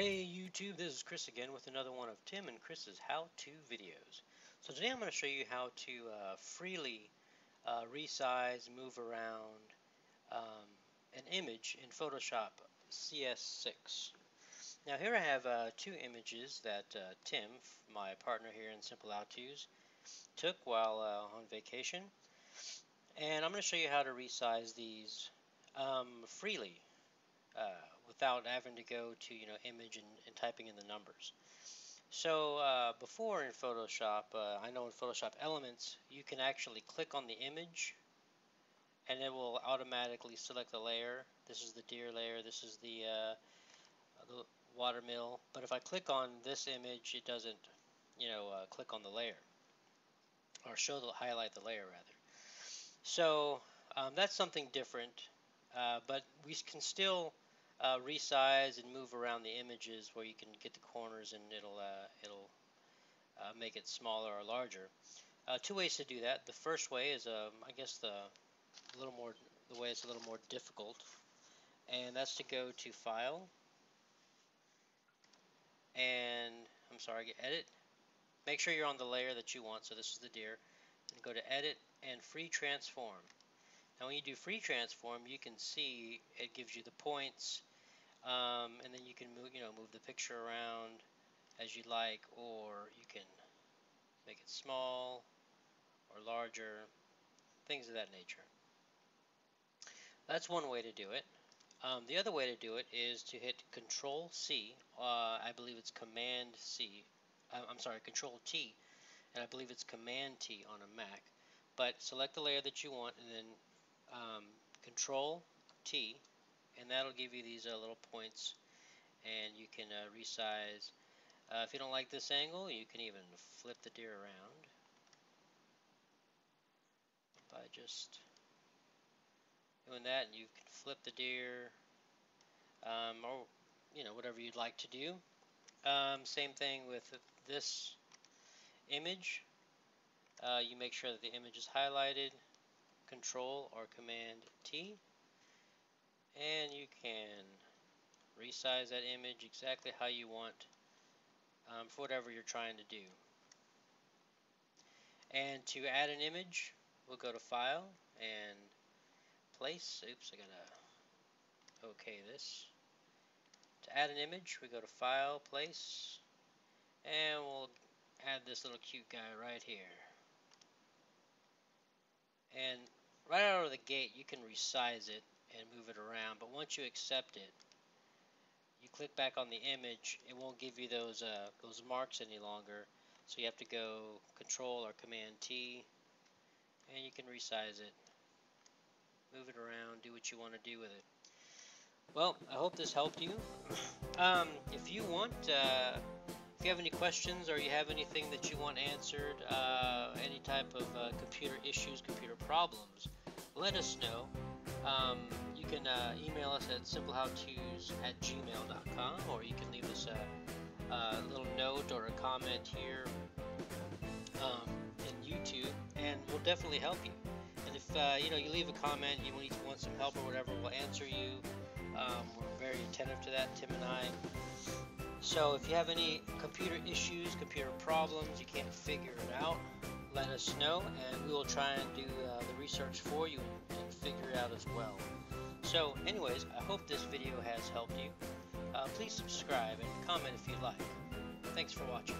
Hey YouTube, this is Chris again with another one of Tim and Chris's how-to videos. So today I'm going to show you how to uh, freely uh, resize, move around um, an image in Photoshop CS6. Now here I have uh, two images that uh, Tim, my partner here in Simple How To's, took while uh, on vacation. And I'm going to show you how to resize these um, freely uh, without having to go to you know image and, and typing in the numbers. So uh, before in Photoshop, uh, I know in Photoshop Elements, you can actually click on the image and it will automatically select the layer. This is the deer layer, this is the, uh, the watermill. But if I click on this image, it doesn't, you know, uh, click on the layer or show the highlight the layer rather. So um, that's something different, uh, but we can still uh, resize and move around the images where you can get the corners and it'll uh, it'll uh, make it smaller or larger. Uh, two ways to do that. The first way is um, I guess the a little more the way it's a little more difficult, and that's to go to File and I'm sorry, Edit. Make sure you're on the layer that you want. So this is the deer. And go to Edit and Free Transform. Now when you do free transform, you can see it gives you the points, um, and then you can move, you know, move the picture around as you like, or you can make it small or larger, things of that nature. That's one way to do it. Um, the other way to do it is to hit Control C. Uh, I believe it's Command C. Uh, I'm sorry, Control T, and I believe it's Command T on a Mac. But select the layer that you want, and then um, Control T, and that'll give you these uh, little points and you can uh, resize. Uh, if you don't like this angle you can even flip the deer around by just doing that and you can flip the deer um, or you know whatever you'd like to do. Um, same thing with this image. Uh, you make sure that the image is highlighted control or command T and you can resize that image exactly how you want um, for whatever you're trying to do. And to add an image, we'll go to File and Place. Oops, I gotta OK this. To add an image, we go to File, Place, and we'll add this little cute guy right here. And right out of the gate, you can resize it and move it around. But once you accept it, you click back on the image, it won't give you those uh, those marks any longer. So you have to go Control or Command T, and you can resize it, move it around, do what you want to do with it. Well, I hope this helped you. Um, if you want, uh, if you have any questions or you have anything that you want answered, uh, any type of uh, computer issues, computer problems, let us know. Um, you can uh, email us at simplehowtos at gmail.com or you can leave us a, a little note or a comment here um, in YouTube and we'll definitely help you. And if uh, you know you leave a comment, you want some help or whatever, we'll answer you. Um, we're very attentive to that, Tim and I. So if you have any computer issues, computer problems, you can't figure it out, let us know and we will try and do uh, the research for you figure out as well. So anyways, I hope this video has helped you. Uh, please subscribe and comment if you like. Thanks for watching.